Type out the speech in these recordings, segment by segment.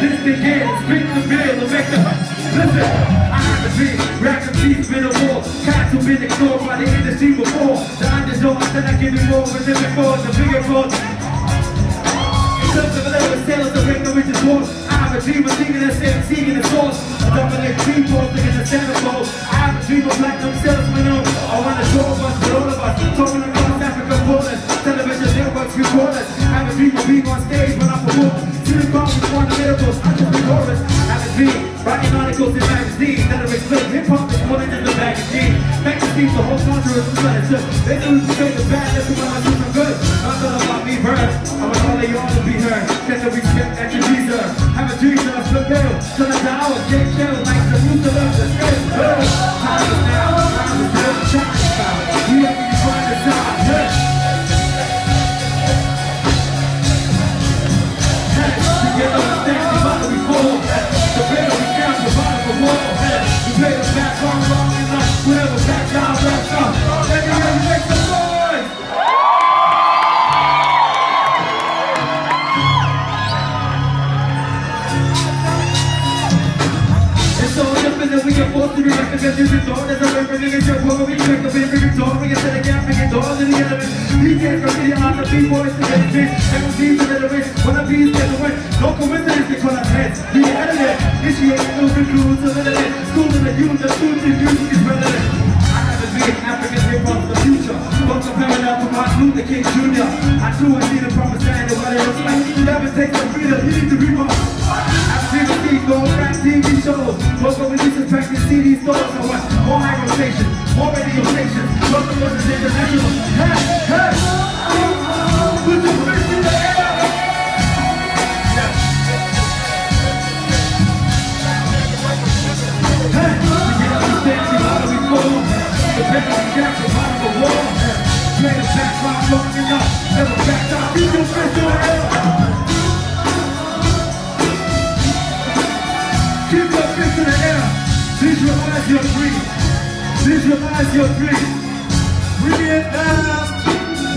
This the game, spit the bill and make the Listen, I have a dream, rap and peace been a war. Cats have been ignored by the industry before The underdog said I give it more than before The bigger cause Something terms of never sales, the rank of riches wars I have a dream of singing and saying, singing the source A double X dream force, thinking the Santa Claus I have a dream of platinum salesmen on. I want to show of us, but all of us. Talking about African ballers Television networks, reporters. I have a dream of being on stage when I perform Shooting with one miracles, I just record us. I a dream, writing articles in magazines that are explain hip-hop is more than just a jeans. Magazines, the whole country is just They do portray the bad, that's when I do some good. Not all about me, bird. I want all of y'all to be heard. Get the respect that you deserve. Have a that I flip ill. Till I die, I was get killed different that we get forced to be recognized as daughters of every nigga your boy we check up every victorious to the gap making doors in the element DJs from the on the B-boys to get it. MCs to the rich the bees get the win No coincidence they call us heads The editor initiate new recruits to the limit School to the youth the truth in music is relevant I have a dream African hip hop the future. Comparing that to Martin Luther King Jr. I do I see the proper stand of what it looks like. Never take the freedom. You need to be more Activity, go rap TV shows, local releases, practice CD stores, and what? More rotation, more radio stations, local versus international. Hey, hey! Your dream. Visualize your dream. Breathe it out,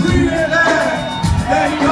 breathe it out. Thank God